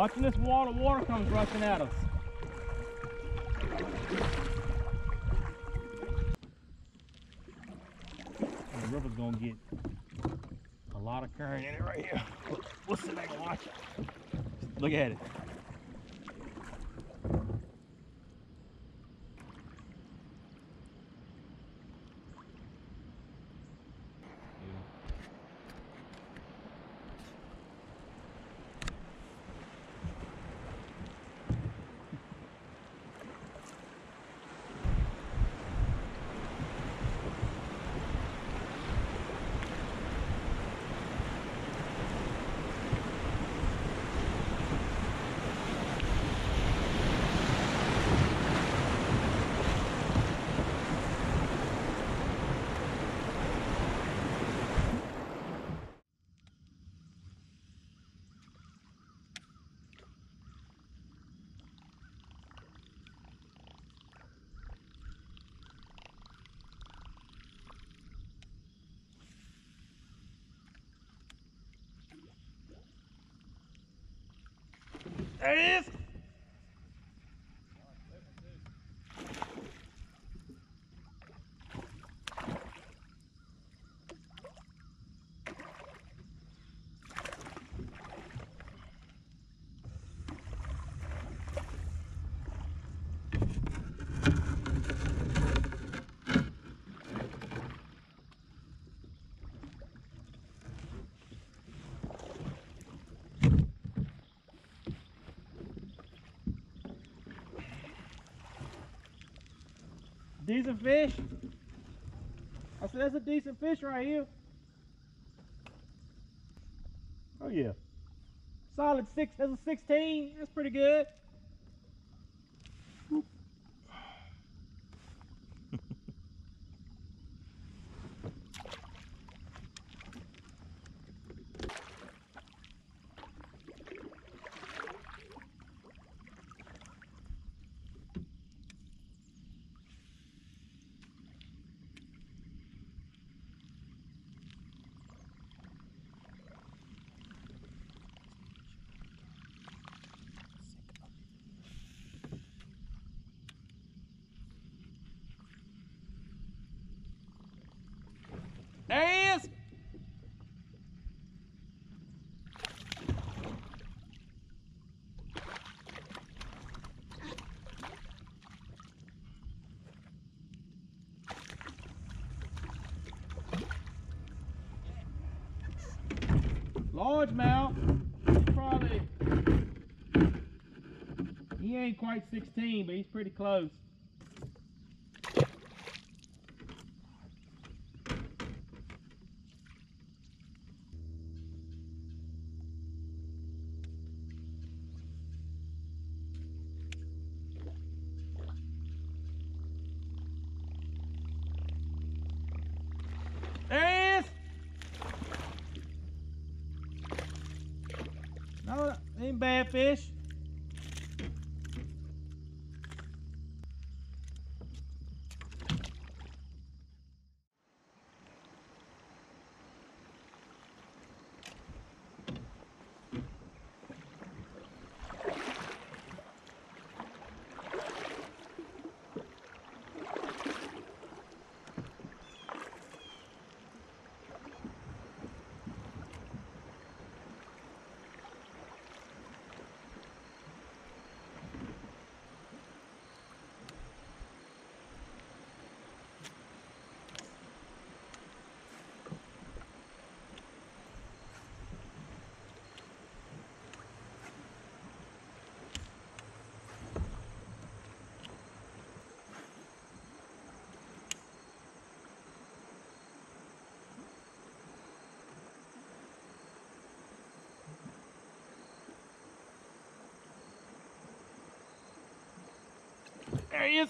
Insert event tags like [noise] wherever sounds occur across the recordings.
Watching this wall of water comes rushing at us. The river's gonna get a lot of current in it right here. What's the name? Watch it. Look at it. There it is. Decent fish. I said that's a decent fish right here. Oh yeah. Solid six, that's a 16. That's pretty good. There he is. Largemouth. He's probably he ain't quite 16, but he's pretty close. There he is. No, There he is.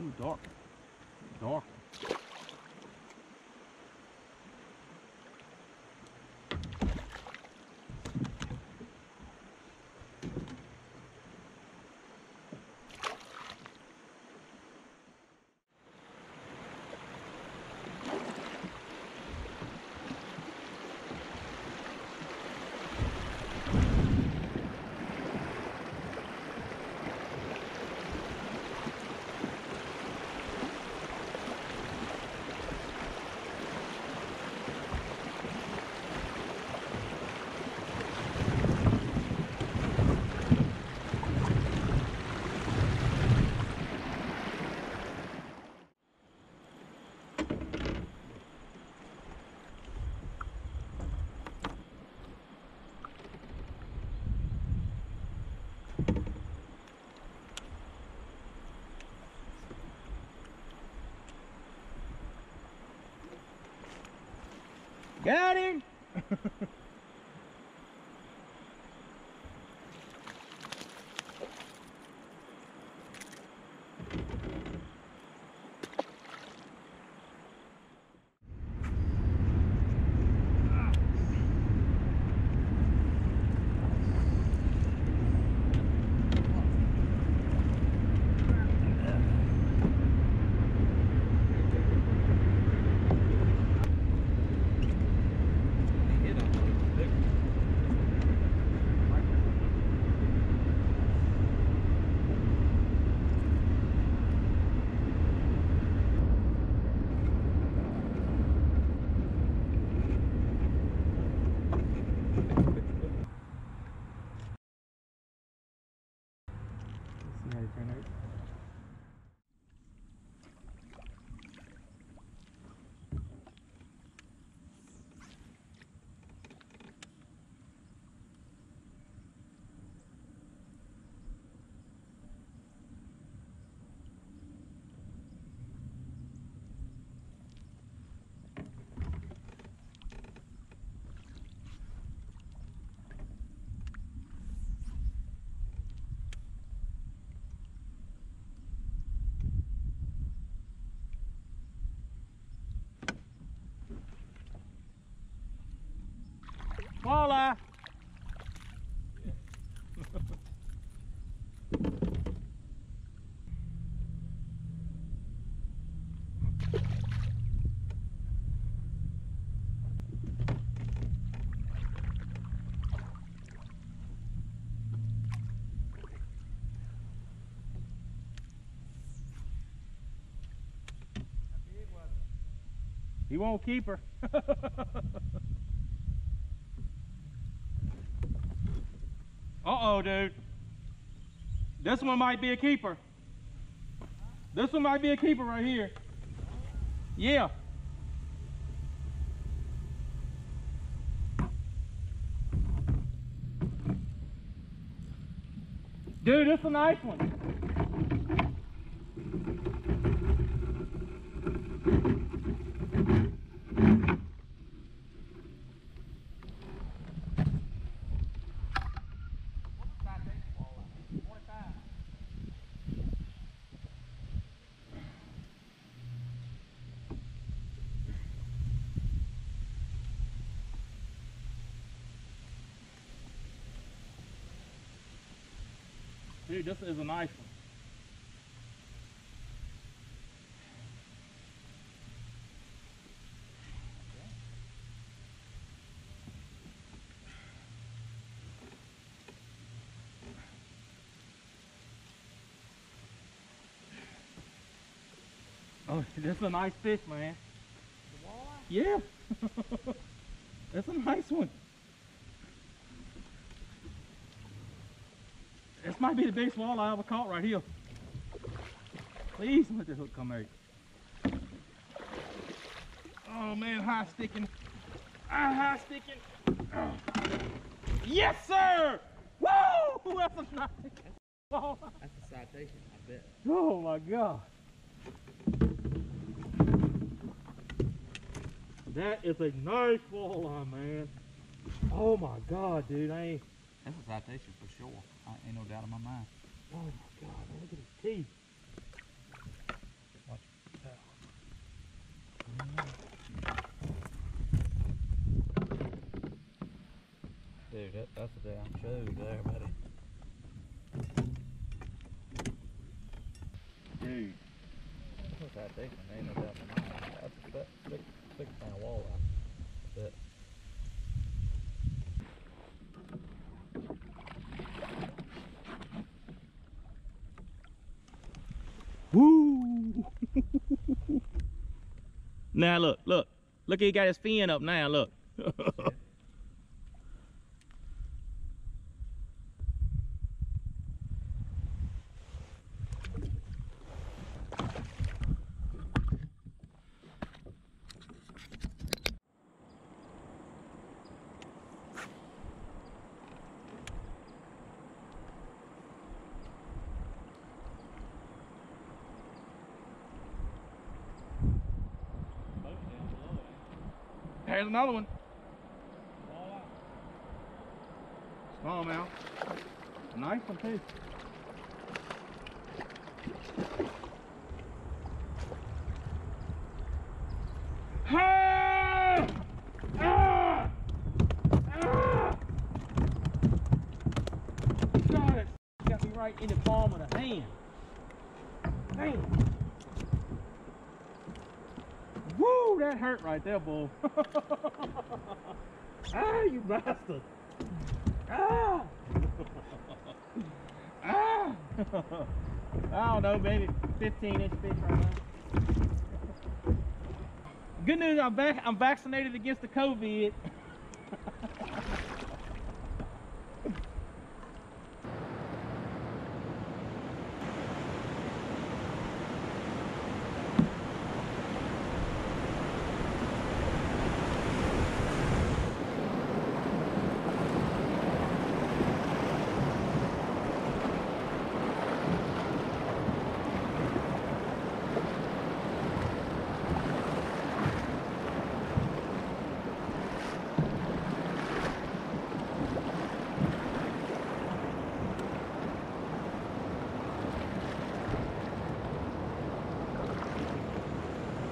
Ooh, dark. Dark. He won't keep her. Uh-oh, dude. This one might be a keeper. This one might be a keeper right here. Yeah. Dude, this is a nice one. Dude, this is a nice one. Oh, [laughs] this is a nice fish, man. Yeah. [laughs] That's a nice one. This might be the biggest walleye I ever caught right here. Please let this hook come out. Oh man, high sticking. Ah, high sticking. Oh. Yes, sir! Woo! That's a nice walleye. That's a citation, I bet. Oh my god. That is a nice walleye, man. Oh my god, dude. I ain't. That's a citation for sure. I ain't no doubt in my mind. Oh my god, man, look at his teeth. Dude, that, that's a damn shoe there, buddy. Dude. What's that decent? Ain't no doubt in my mind. That's a bit, big, big fan of walleye. Woo! [laughs] now look, look. Look, he got his fin up now, look. [laughs] another one. Smallmouth. Nice one too. Ah! Ah! Ah! God, it got me right in the palm of the hand. Damn. Woo, that hurt right there, bull. [laughs] ah, you bastard. Ah. [laughs] ah. I don't know, maybe 15 inch fish right now. Good news, I'm back. I'm vaccinated against the COVID.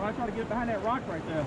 I try to get behind that rock right there.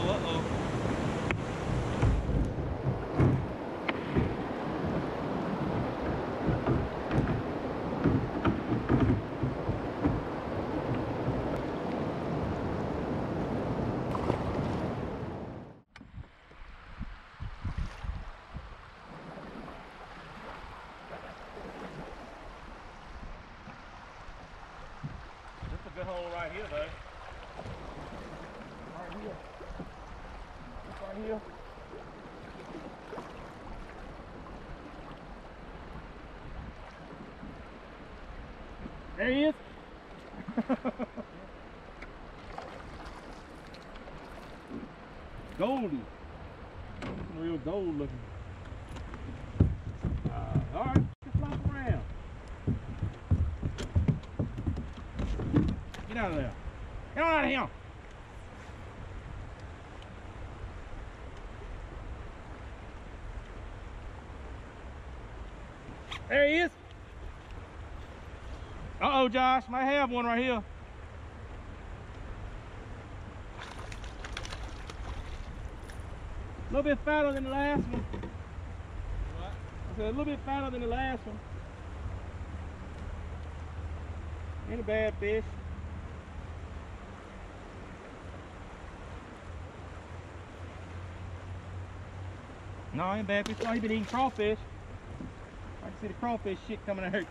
Uh-oh. A good hole right here, though. Right here. This right here. There he is. Goldie. Some real gold looking. Uh, all right, flop around. Get out of there. Get out of here. There he is. Uh-oh, Josh. Might have one right here. A little bit fatter than the last one. What? I said a little bit fatter than the last one. Ain't a bad fish. No, ain't bad fish. No, he been eating crawfish. I can see the crawfish shit coming out.